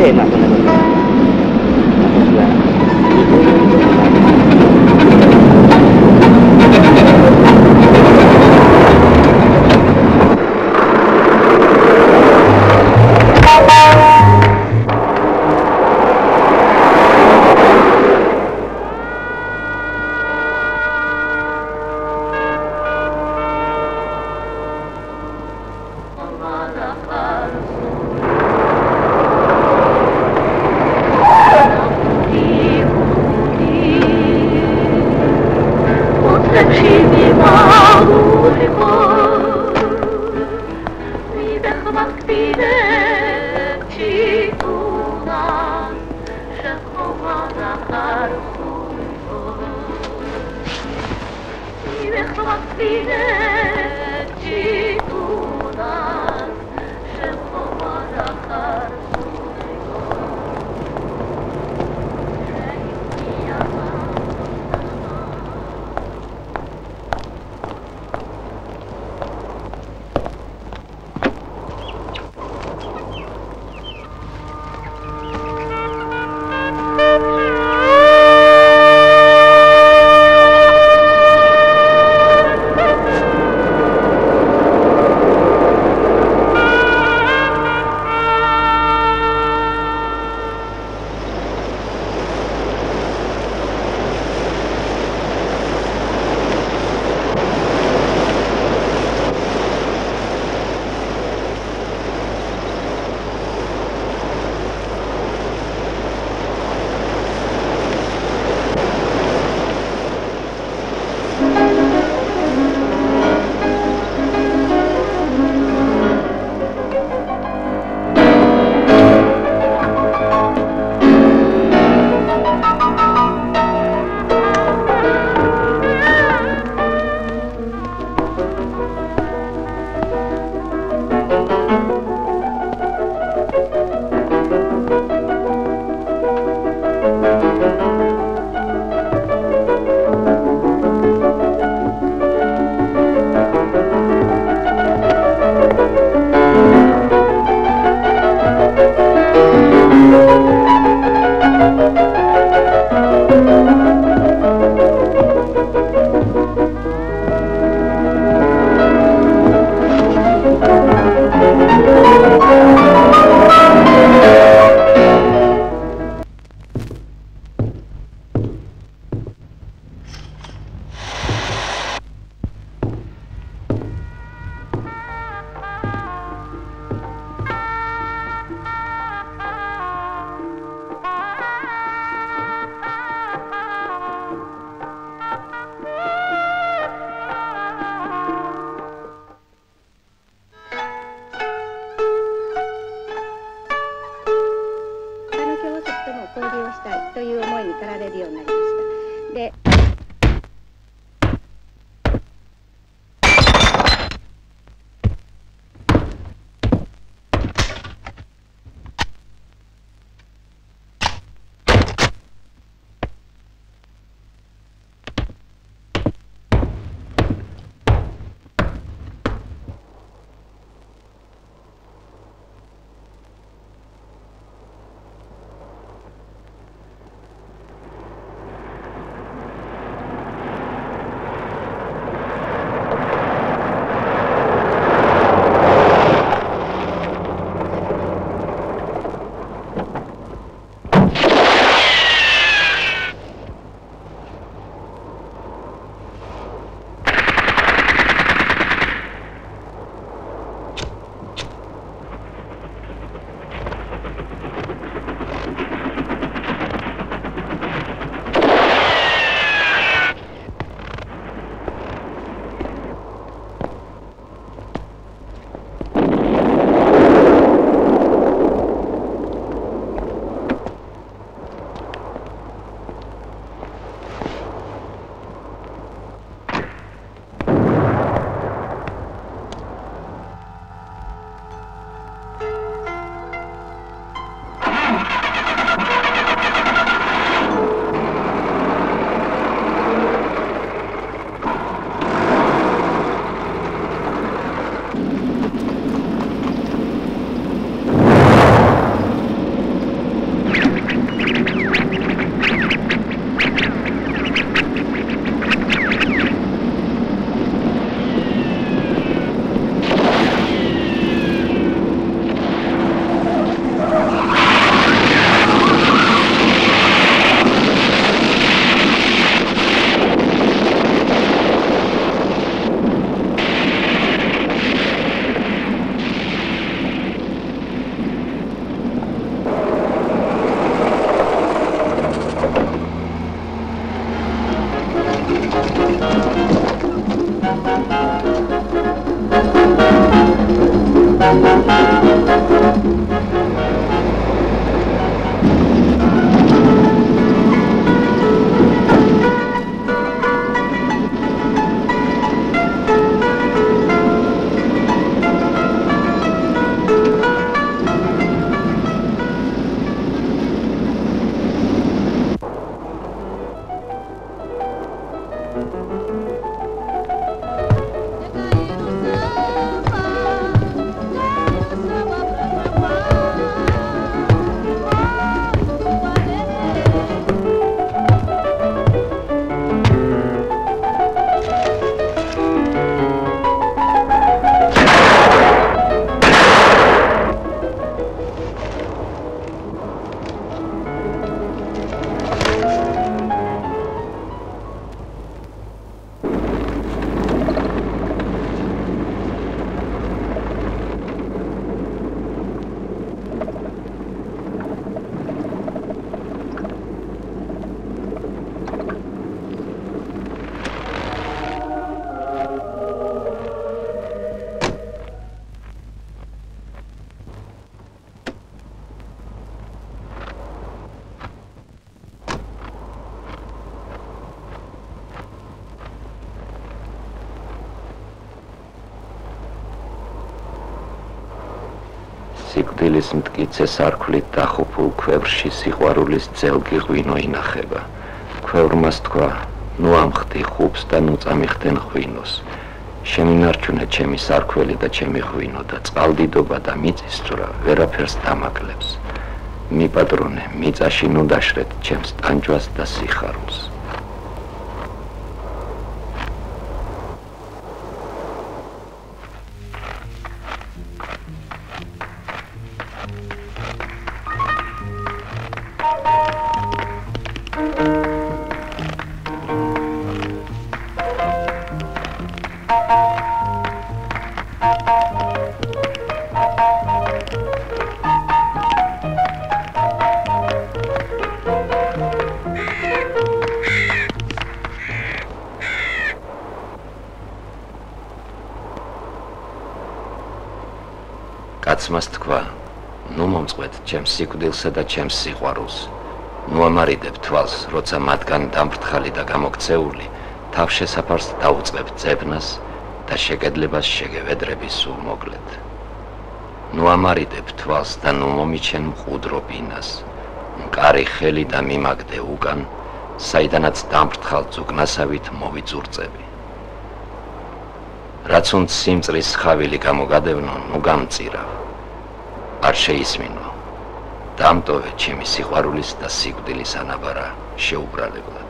problema. სიკვდილის მტკიცე სარქვლით დახופულ ქვევრში სიყვარულის ძელგი ღვინო ინახება. ქვევრმას თქვა: "ნუ ამხდი ხუბს და ნუ წამიხდენ ღვინოს. შემინარჩუნე ჩემი სარქველი და ჩემი ღვინო და წყალდიდობა და მიწისძვრა ვერაფერს დამაკლებს. მიპატრონე, მიწაში ნუ დაშრეთ ჩემს ტანჯვას და სიხარულს." კაცმას თქვა: "ნუ მომწყვეთ ჩემს სიკვდილსა და ჩემს სიყვარულს. ნუ ამარიდებ თვალს, როცა მათგან დამფრთხალი და გამოქცეული თავშესაფარს დაუწყებ ძებნას და შეგედლებას შეგევედრები სულ მოკლედ. ნუ ამარიდებ თვალს და ნუ მომიჩენ მყუდრო ბინას. მკარი ხელი და მიმაგდე უკან, საიდანაც დამფრთხალ ზუგნასავით მოვიძურწები." რაც უნდა სიმწრის ხავილი გამოგადევნო, ნუ გამწირა. არ შეისმინო. დამტოვე ჩემი სიყვარულის და სიკვდილის ანაბარა შეუბრალებლად.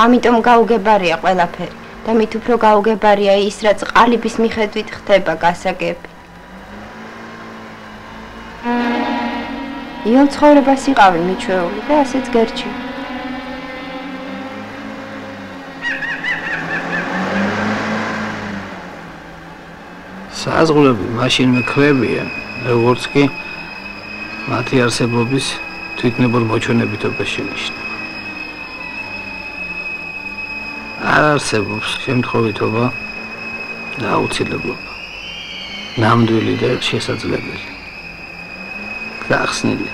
ამიტომ გაუგებარია ყველაფერი და მით უფრო გაუგებარია ის, რაც ყალიბის მიხედვით ხდება გასაგები. იო ცხოვრებას იყავი მიჩვეული და ასეც გერჩი. საზღვრები მაშინ მექრებიან, როგორც კი მათი არსებობის თვითნებურ მოჩვენებითობა შენიშნება. არ არსებობს შემთხვევითობა და აუცილებლობა. ნამდვილი და შესაძლებელი. გახსნილი.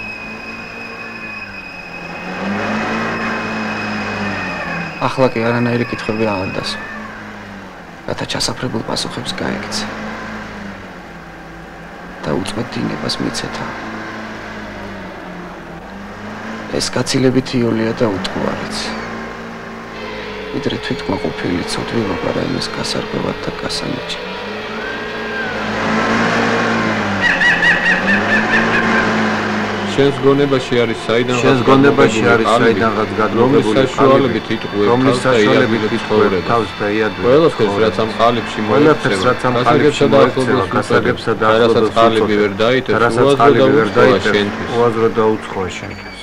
ახლა კი არანაირი კითხვები აღარ დასვა. რათა ჩასაფრებულ პასუხებს გაეკცე. და უწმეთ დინებას მიცეთა. ეს კაცილებით იოლია და უტყუარიც. ვიდრე თვითმყოფილი ცოდვი ვაპარა იმის გასარკვევად და გასანიჭად. შენს გონებაში არის საიდან შენს გონებაში არის საიდანღაც გადმოგებული საშუალებით იტყუებ რომლის საშუალებით იტყუებ თავს და იადვე ყველაფერს რაც ამ ყალიბში ყველაფერს რაც ამ ყალიბში მოიქცევა გასაგებსა და რასაც ყალიბი ვერ დაიტეს უაზრო და უცხოა შენთვის. უაზრო და უცხოა შენთვის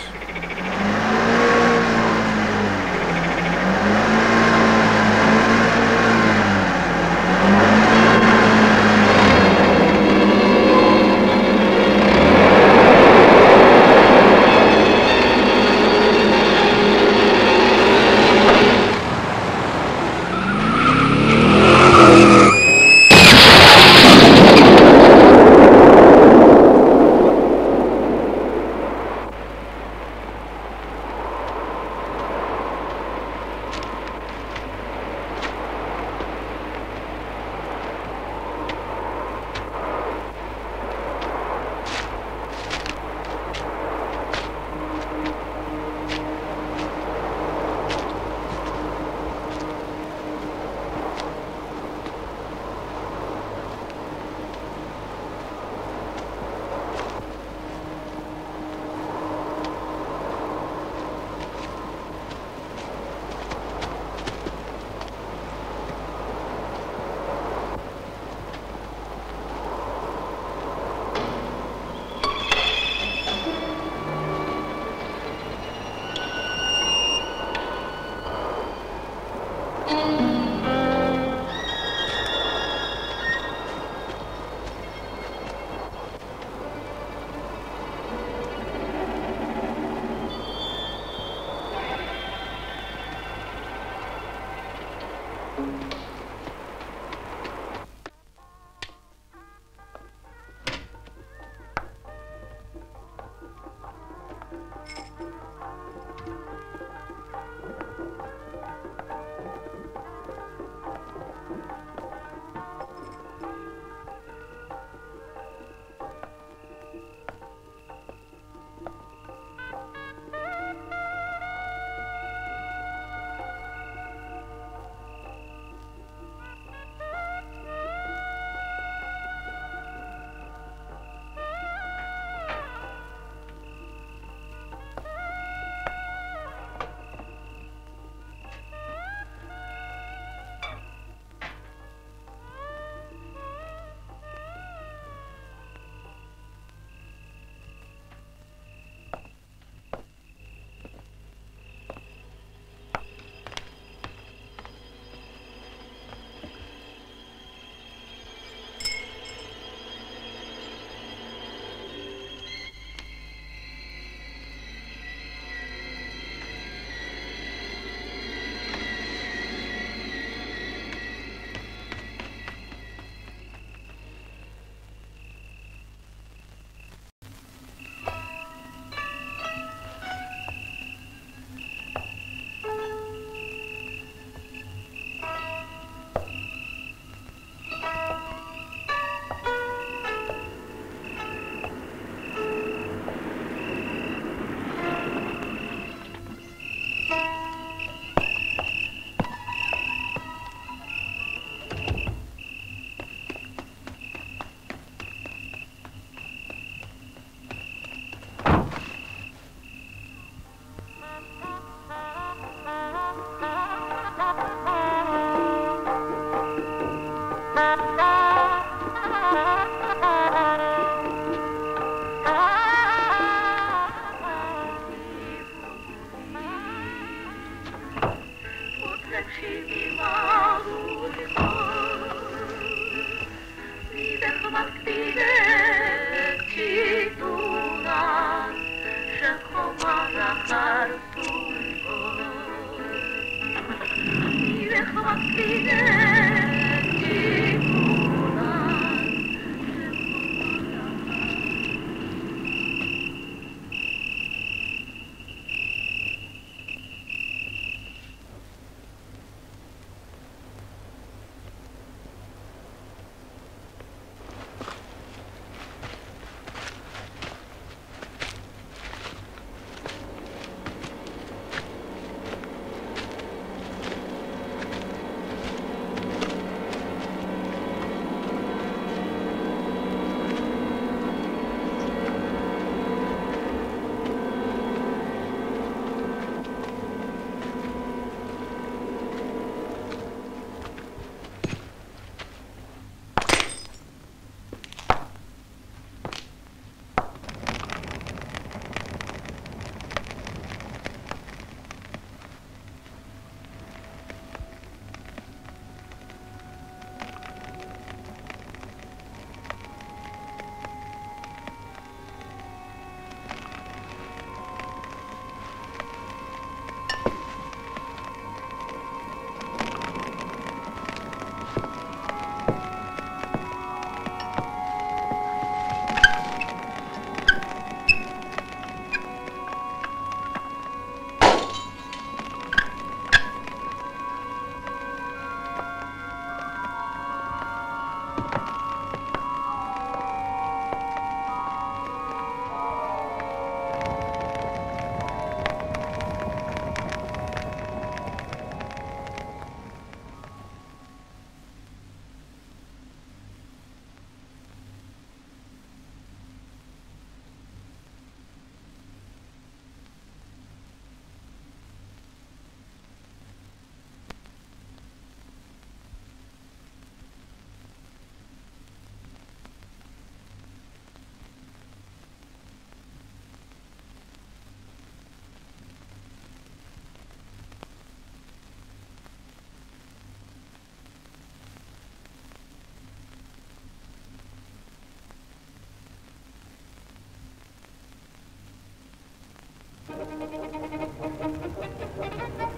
Thank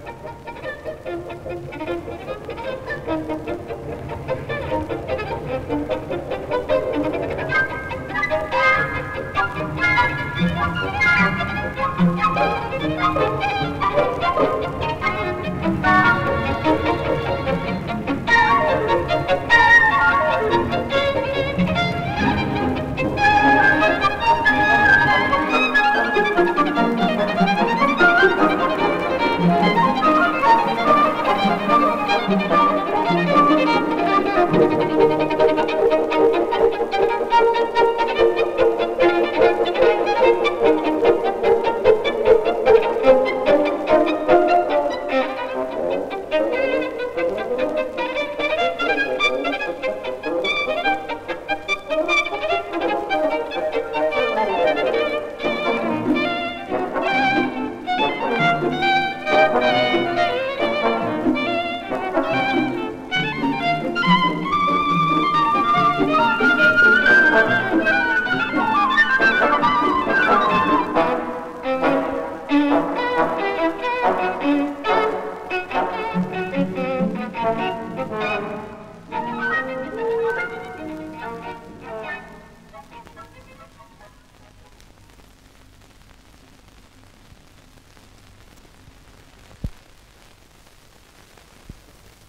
you.